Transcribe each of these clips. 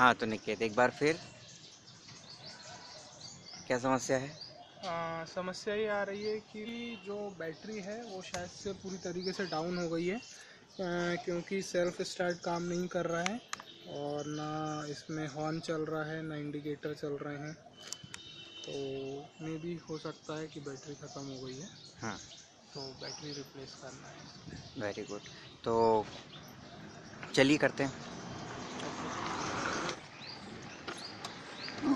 हाँ तो निकेत एक बार फिर। क्या समस्या है? आ, समस्या ये आ रही है कि जो बैटरी है वो शायद से पूरी तरीके से डाउन हो गई है आ, क्योंकि सेल्फ स्टार्ट काम नहीं कर रहा है और ना इसमें हॉर्न चल रहा है ना इंडिकेटर चल रहे हैं। तो मे भी हो सकता है कि बैटरी ख़त्म हो गई है। हाँ। तो बैटरी रिप्लेस करना है। Very good. तो चलिए करते हैं।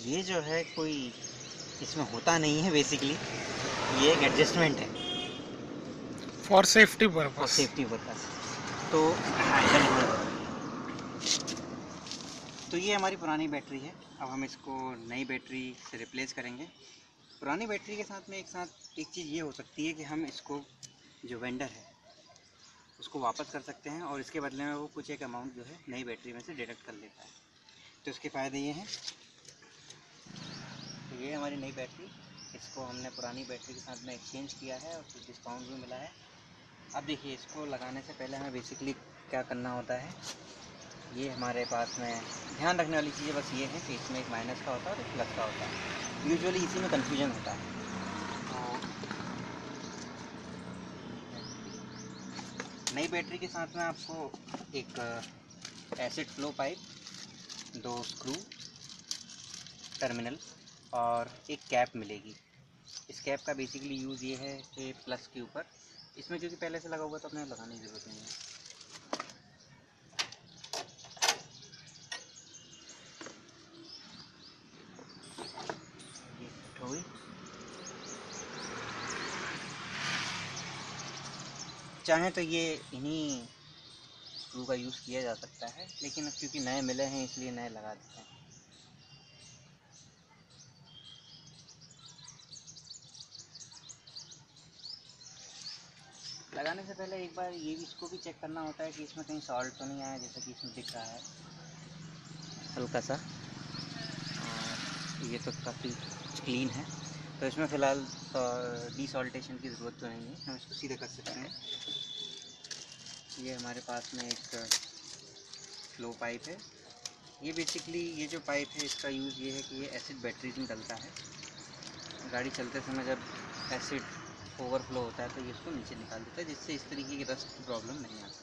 ये जो है कोई इसमें होता नहीं है बेसिकली ये एक एडजस्टमेंट है। For safety purpose safety purpose तो तो ये हमारी पुरानी बैटरी है। अब हम इसको नई बैटरी से रिप्लेस करेंगे। पुरानी बैटरी के साथ में एक साथ एक चीज़ ये हो सकती है कि हम इसको जो वेंडर है उसको वापस कर सकते हैं और इसके बदले में वो कुछ एक अमाउंट जो है नई बैटरी में से डिडक्ट कर लेता है। तो इसके फ़ायदे ये हैं। तो ये हमारी नई बैटरी इसको हमने पुरानी बैटरी के साथ में एक्सचेंज किया है और कुछ डिस्काउंट भी मिला है। अब देखिए, इसको लगाने से पहले हमें बेसिकली क्या करना होता है? ये हमारे पास में ध्यान रखने वाली चीज़ें बस ये हैं कि इसमें एक माइनस का होता है और एक प्लस का होता है। यूजुअली इसी में कन्फ्यूज़न होता है। तो नई बैटरी के साथ में आपको एक एसिड फ्लो पाइप दो स्क्रू टर्मिनल और एक कैप मिलेगी। इस कैप का बेसिकली यूज़ ये है कि प्लस के ऊपर इसमें क्योंकि पहले से लगा हुआ तो अपने लगाने की ज़रूरत नहीं है। चाहे तो ये इन्हीं स्क्रू का यूज़ किया जा सकता है, लेकिन क्योंकि नए मिले हैं, इसलिए नए लगा देते हैं। लगाने से पहले एक बार ये भी इसको भी चेक करना होता है कि इसमें कहीं सॉल्ट तो नहीं आया, जैसा कि इसमें दिख रहा है। हल्का सा। ये तो काफ़ी क्लीन है। तो इसमें फ़िलहाल डिसॉल्टेशन की ज़रूरत तो नहीं। है हम इसको सीधे कर सकते हैं। ये हमारे पास में एक फ्लो पाइप है। ये बेसिकली ये जो पाइप है, इसका यूज़ ये है कि ये एसिड बैटरीज में डलता है। गाड़ी चलते समय जब एसिड ओवरफ्लो होता है तो ये इसको नीचे निकाल देता है, जिससे इस तरीके की रस्ट की प्रॉब्लम नहीं आती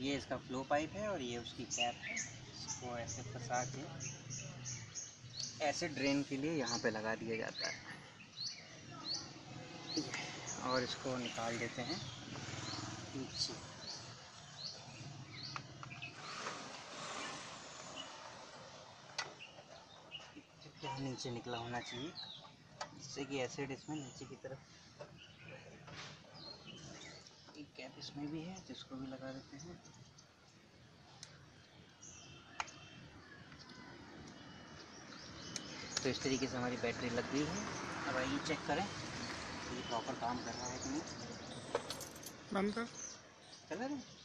ये इसका फ्लो पाइप है और ये उसकी कैप है। इसको ऐसे फंसा के एसिड ड्रेन के लिए यहाँ पे लगा दिया जाता है। और इसको निकाल देते हैं नीचे। नीचे निकला होना चाहिए, जिससे कि एसिड इसमें नीचे की तरफ़ एक कैप इसमें भी है जिसको भी लगा देते हैं। तो इस तरीके से हमारी बैटरी लग गई है। अब आइए चेक करें ये प्रॉपर काम कर रहा है कि नहीं। बंद कर। चल रहा है?